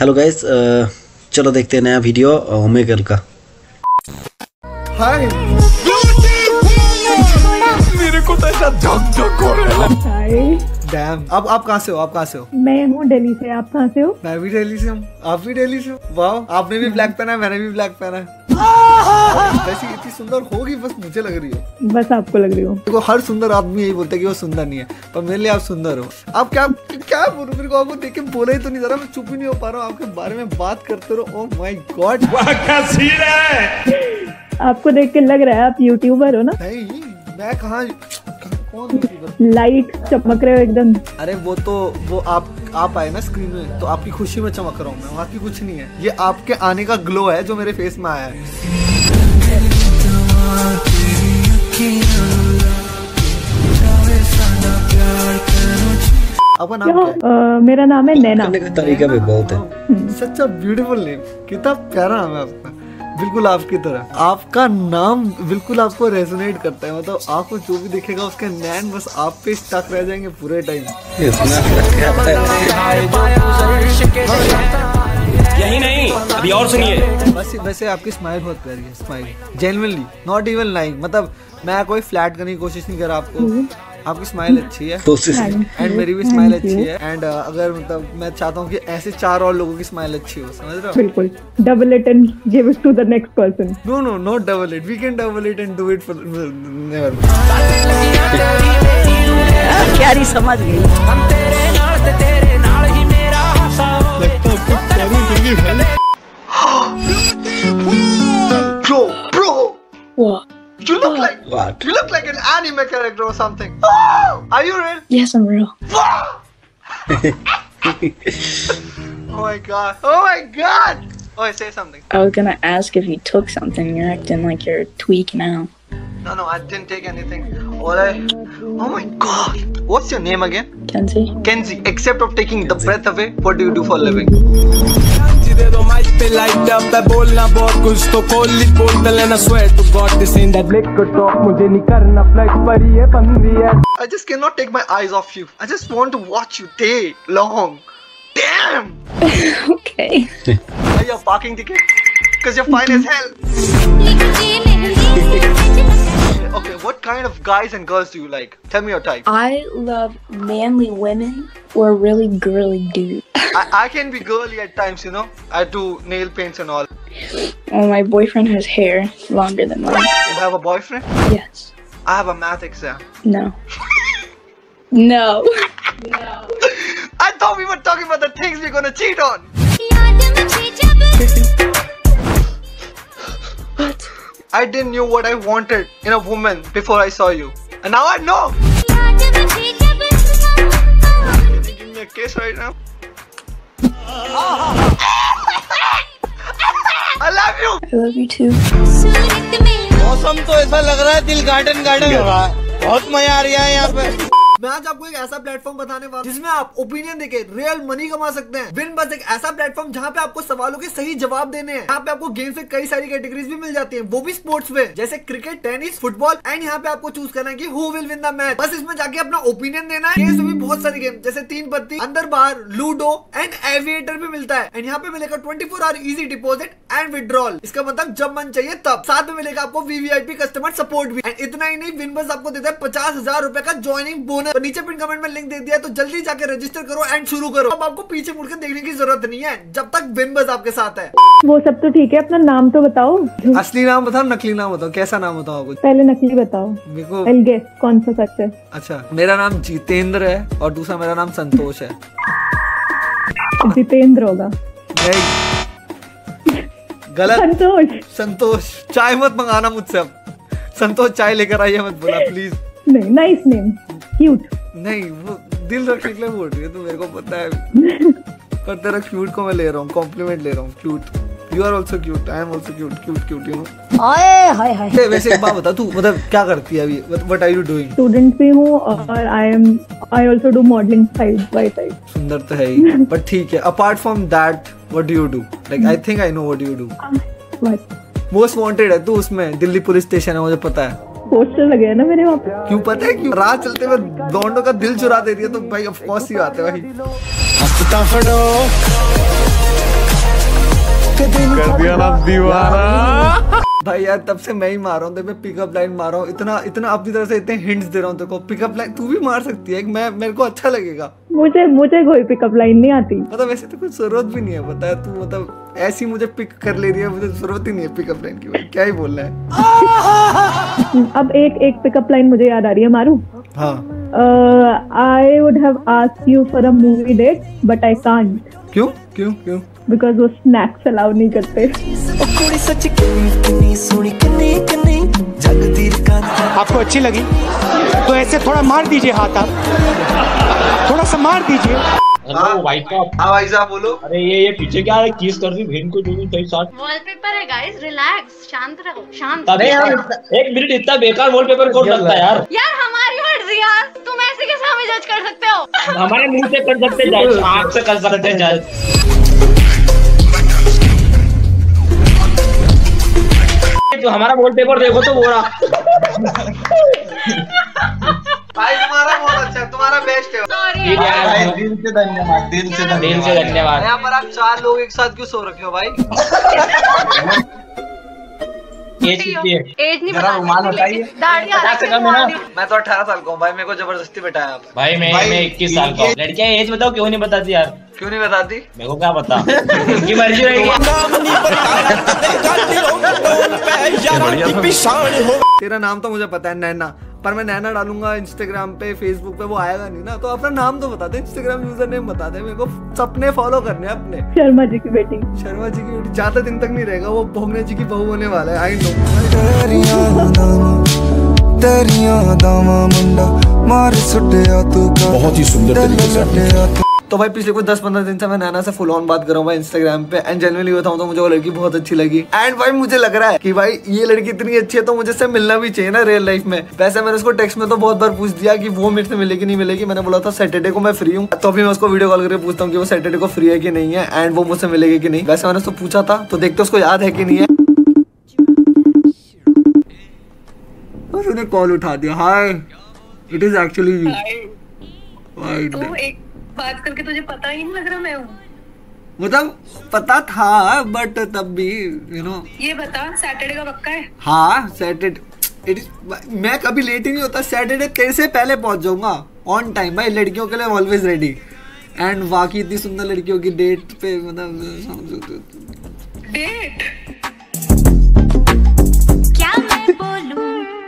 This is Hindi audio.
हेलो गाइस चलो देखते हैं नया वीडियो ओमेगल का। हाय मेरे को तो ऐसा धक धक हो रहा है। डैम अब आप कहाँ से हो? आप कहाँ से हो? मैं हूँ दिल्ली से। आप कहाँ से हो? मैं भी दिल्ली से हूँ। आप भी दिल्ली से हो? वाह आपने भी ब्लैक पहना है मैंने भी ब्लैक पहना है। वैसे इतनी सुंदर होगी बस मुझे लग रही हो। बस आपको लग रही हो। देखो हर सुंदर आदमी यही बोलता है कि वो सुंदर नहीं है पर मेरे लिए आप सुंदर हो। आप क्या क्या बोलूँ? मेरे को आपको देख के बोला ही तो नहीं जरा मैं चुप ही नहीं हो पा रहा हूँ। आपके बारे में बात करते रहो। ओह माय गॉड आपको देख के लग रहा है आप यूट्यूबर हो ना? नहीं मैं कहाँ? लाइट चमक रहे हो एकदम। अरे वो तो वो आप आप आए ना स्क्रीन में तो आपकी खुशी में चमक रहा हूँ मैं बाकी कुछ नहीं है। ये आपके आने का ग्लो है जो मेरे फेस में आया है। आपका नाम क्या क्या है? अ, मेरा नाम है नैना। करने का तरीका भी बहुत है। सच अ ब्यूटीफुल नेम कितना प्यारा नाम है आपका। बिल्कुल आपकी तरह। आपका नाम बिल्कुल आपको रेजोनेट करता है। मतलब आपको जो भी दिखेगा उसके नैन बस आप पे स्टक रह जाएँगे पूरे टाइम यही नहीं अभी और सुनिए। बस वैसे आपकी स्माइल बहुत प्यारी है smile genuinely not even like मतलब मैं कोई फ्लैट करने की कोशिश नहीं कर रहा आपको। आपकी स्माइल अच्छी है। एंड मेरी भी स्माइल अच्छी है। एंड अगर मतलब मैं चाहता हूँ कि ऐसे चार और लोगों की स्माइल अच्छी हो समझ रहे हो? बिल्कुल। Double it and give it to the next person no no not double it we can double it and do it for never. प्यारी समझ गई। Bro, you look like an anime character or something. Oh! Are you real? Yes, I'm real. Oh my god! Oh my god! Oh, say something. I was gonna ask if you took something. You're acting like you're a tweak now. No, no, I didn't take anything. All I. Oh my god! What's your name again? Kenzie? Kenzie. Except of taking the breath away, what do you do for a living? दे दो माइक पे लाइट अप है बोलना बहुत कुछ तो कोली बोलते लेना swear to God this in that bleak talk मुझे नहीं करना फ्लेक्स पर ये बंदी है I just cannot take my eyes off you. I just want to watch you day long. Damn! Okay. Are you a parking ticket? Because you're fine as hell. Okay, what kind of guys and girls do you like? Tell me your type. I love manly women or really girly dudes. I, I can be girly at times, you know. I do nail paints and all. Well, my boyfriend has hair longer than mine. You have a boyfriend? Yes. I have a math exam. No. No. I thought we were talking about the things we're gonna cheat on. I didn't know what I wanted in a woman before I saw you. And now I know. Can you give me a kiss right now? I love you. I love you too. मौसम तो ऐसा लग रहा है दिल गार्डन गार्डन हो रहा है बहुत मजा आ रहा है यहाँ पे मैं आज आपको एक ऐसा प्लेटफॉर्म बताने वाला जिसमें आप ओपिनियन देके रियल मनी कमा सकते हैं। विन बस एक ऐसा प्लेटफॉर्म जहाँ पे आपको सवालों के सही जवाब देने हैं। यहाँ पे आपको गेम में कई सारी कैटेगरीज भी मिल जाती है। वो भी स्पोर्ट्स में। जैसे क्रिकेट टेनिस फुटबॉल एंड यहाँ पे आपको चूज़ करना है कि who will win the match बस इसमें जाके अपना ओपिनियन देना है। गेम्स भी बहुत सारी गेम जैसे तीन पत्ती अंदर बाहर लूडो एंड एविएटर भी मिलता है। एंड यहाँ पे मिलेगा twenty four hour easy deposit and withdrawal इसका मतलब जब मन चाहिए तब। साथ में मिलेगा आपको वीवीआईपी कस्टमर सपोर्ट भी। एंड इतना ही नहीं विन बस आपको देता है पचास हज़ार रुपए का ज्वाइनिंग बोनस तो नीचे पिन कमेंट में लिंक दे दिया तो जल्दी जाके रजिस्टर करो एंड शुरू करो। अब आपको पीछे मुड़ के देखने की ज़रूरत नहीं है जब तक विन बस आपके साथ है। वो सब तो ठीक है अपना नाम तो बताओ। असली नाम बताओ नकली नाम बताओ कैसा नाम बताओ कुछ पहले नकली बताओ। मेरे को कौन सा सच है। अच्छा मेरा नाम जितेंद्र है और दूसरा मेरा नाम संतोष है। जितेंद्र होगा। गलत। संतोष। संतोष चाय मत मंगाना मुझसे अब। संतोष चाय लेकर आइए मत बोला प्लीज़ नहीं नाइस नेम क्यूट नहीं वो दिल रखने के लिए बोल रही है तो मेरे को पता है। पर तेरा क्यूट को मैं ले रहा हूँ कॉम्प्लीमेंट ले रहा हूँ cute you are also cute I am also cute cute cute you know hi hi hi. वैसे एक बात बता तू मतलब क्या करती है अभी? What are you doing student भी हूँ और I am I also do modelling side by side सुंदर तो है ही बट ठीक है. Apart from that what do you do like I think I know what you do most wanted है तू उसमें दिल्ली पुलिस स्टेशन है मुझे पता है. पोस्टर लगे हैं ना मेरे वहाँ पे। क्यों पता है क्यों? राह चलते हुए लौंडों का दिल चुरा दे दिया तो भाई ऑफ़ कोर्स ही बात है भाई। फड़ो गया ना दीवाना। भाई यार तब से मैं ही मार रहा हूँ मैं पिकअप लाइन मार रहा हूँ। इतना इतना अपनी तरफ़ से इतने हिंट्स दे रहा हूँ देखो पिकअप लाइन तू भी मार सकती है मैं मेरे को अच्छा लगेगा। मुझे मुझे कोई पिकअप लाइन नहीं आती। मतलब वैसे तो कुछ ज़रूरत भी नहीं है पता है तू मतलब ऐसी मुझे पिक कर ले रही है मुझे ज़रूरत ही नहीं है पिकअप लाइन की भाई क्या ही बोलना है। अब एक एक पिकअप लाइन मुझे याद आ रही है मारू? हाँ। I would have asked you for a movie date but I can't क्यों? क्यों? क्यों? बिकॉज़ वो स्नैक्स अलाउ नहीं करते। आपको अच्छी लगी? तो ऐसे थोड़ा मार दीजिए हाथ आप। थोड़ा सा मार दीजिए। हेलो वाइट का हाँ भाई साहब बोलो। अरे ये ये पीछे क्या है? किस कर रही बहन को जो भी साथ? वॉलपेपर है गाइस रिलैक्स शांत रहो शांत। अरे यार एक मिनट इतना बेकार वॉलपेपर कौन लगता है यार? यार हमारी मर्ज़ी यार तुम ऐसे कैसे हमें जज कर सकते हो? हमारे मुँह से कर सकते जज आँख से कर सकते जज तो हमारा वॉलपेपर देखो तो बोरा भाई तुम्हारा बहुत अच्छा है तुम्हारा बेस्ट है। सॉरी ठीक दिल से धन्यवाद दिल से दिल से धन्यवाद। यहाँ पर आप चार लोग एक साथ क्यों सो रखे हो भाई? कितनी है? एज नहीं रुमाल है? मैं तो अठारह साल का हूँ भाई मेरे को ज़बरदस्ती बैठाया आप भाई मैं भाई, मैं इक्कीस साल का हूँ। लड़कियाँ एज बताओ क्यों नहीं बताती यार? क्यों नहीं बताती? मेरे को क्या पता? उनकी मर्ज़ी रहेगी। तेरा नाम तो मुझे पता है नैना। पर मैं नैना डालूँगा इंस्टाग्राम पे फेसबुक पे वो आएगा नहीं ना। तो अपना नाम तो बता दे इंस्टाग्राम यूज़र नेम बता दे मेरे को सपने फॉलो करने हैं अपने। शर्मा जी की बेटी शर्मा जी की बेटी ज़्यादा दिन तक नहीं रहेगा वो भोगने जी की बहू होने वाला है आई नो बहुत ही सुंदर तरीके से तो भाई पिछले कुछ दस पंद्रह दिन से मैं नैना से फुल ऑन बात कर रहा हूँ भाई इंस्टाग्राम पे एंड जनरली बताऊँ तो मुझे वो लड़की बहुत अच्छी लगी। एंड भाई मुझे लग रहा है कि भाई ये लड़की इतनी अच्छी है तो मुझे इससे मिलना भी चाहिए ना रियल लाइफ में। वैसे मैंने उसको टेक्स्ट में तो बहुत बार पूछ दिया कि वो मेरे से मिलेगी नहीं मिलेगी। मैंने बोला था सैटरडे को मैं फ्री हूँ। तो अभी मैं उसको वीडियो कॉल करके पूछता हूँ कि वो सैटरडे को फ्री है कि नहीं है एंड वो मुझसे मिलेगी कि नहीं। वैसे मैंने उसको पूछा था तो देखते उसको याद है कि नहीं है। बस उन्हें कॉल उठा दिया। Hi it is actually you तो एक बात करके तुझे पता ही नहीं लग रहा मैं हूँ। मतलब पता था बट तब भी यू you नो know, ये बता सैटरडे का पक्का है? हाँ सैटरडे इट मैं कभी लेट ही नहीं होता। सैटरडे तेरे से पहले पहुँच जाऊँगा। ऑन टाइम भाई लड़कियों के लिए ऑलवेज रेडी एंड बाकी इतनी सुंदर लड़कियों की डेट पे मतलब डेट क्या मैं बोलूँ?